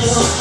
하면서